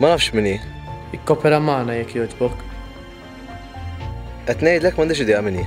Ma nafx min hi. Ikkopera magħna jekk jogħġbok. Qed ngħidlek m'għandix idea min hi.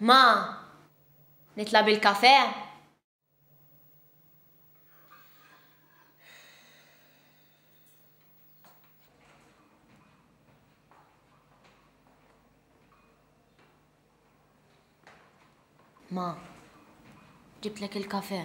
Ma, nitla' bil-kafè? Ma, ġibtlek il-kafè.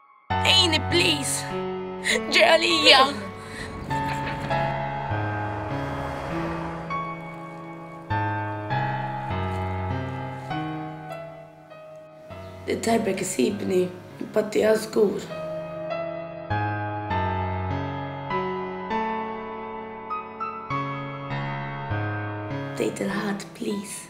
Ejni please! Ġej għalija! Darbek isibni, patti għazgur. tgħid il-ħadd please.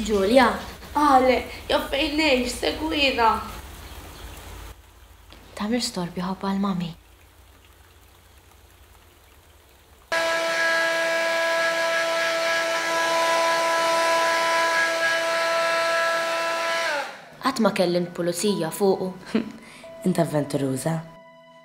Ġulja, Ale, jaf fejn ngħix, segwina! Tagħmel storbju ħabba l-mummy. Qatt ma kellimt pulizija fuqu. Int avventuruża.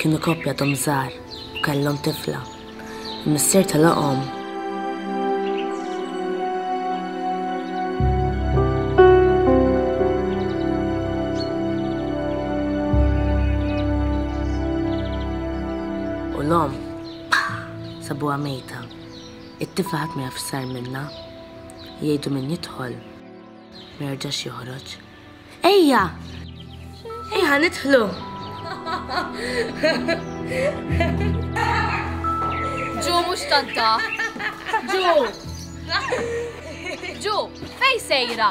Kienu koppja għadhom żgħar u kellhom tifla. Il-missier telaqhom. U l-omm sabuha mejta. It-tifla ħadd ma jaf x'sar minnha. Jgħidu min jidħol ma jerġax joħroġ. Ejja! Ejja nidħlu! Ġu mhux tanta. Ġu! Ġu, fej sejra?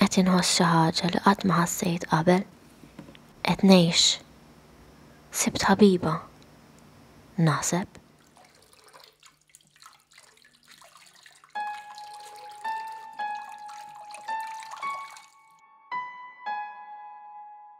Qed inħoss xi ħaġa li qatt ma ħassejt qabel. Qed ngħix. Sibt ħabiba. Naħseb.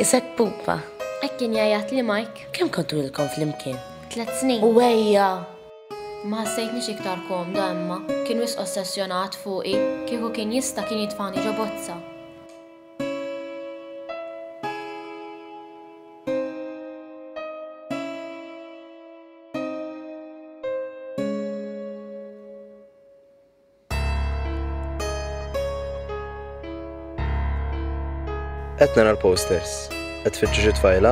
Isek pupa. Hekk kien jgħajjat li Mike. Kemm kont twilkom flimkien? Tliet snin. U ejja! Ma ħassejtnix iktar komda imma. Kien wisq ossessjonat fuqi. Kieku kien jista' kien jitfagħni ġo bozza. Qed nara l-posters. Qed tfittxu xi tfajla?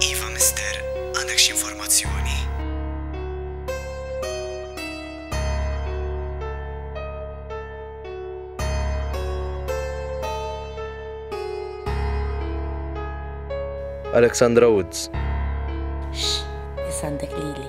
Iva, Mister. Għandek xi informazzjoni? Alexandra Woods. X'għandek lili?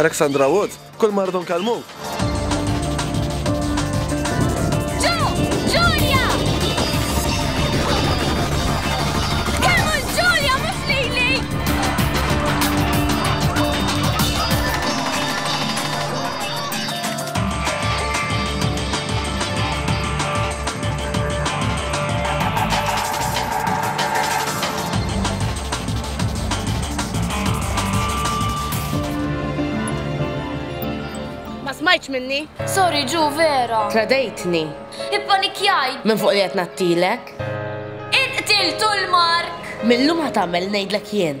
Alexandra Wood, kull mardu nkalmu. smajtx minni. Sorry, ġu vera. Tradejtni. Ippanikjaj. Minn fuq li qed nattilek. Inqtiltu l-mark. Millum ħatamel ngħidlek jien.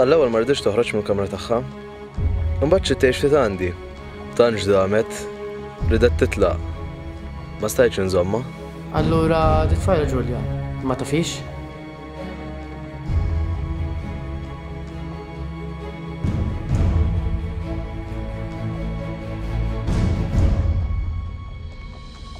Għall-ewwel ma riditx toħroġ mill-kamra tagħha. Imbagħad xi tgħix ftit għandi. Tant ġdamet, ridet titlaq. Ma stajtx inżommha. Allura titfajla Ġulja, ma tafix?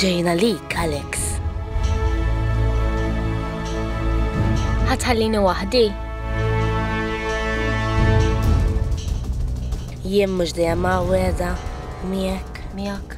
Ġejjin għalik, Alex. Ħatħallini waħdi? Jien mhux dejjem hawn weda miegħek. Miegħek.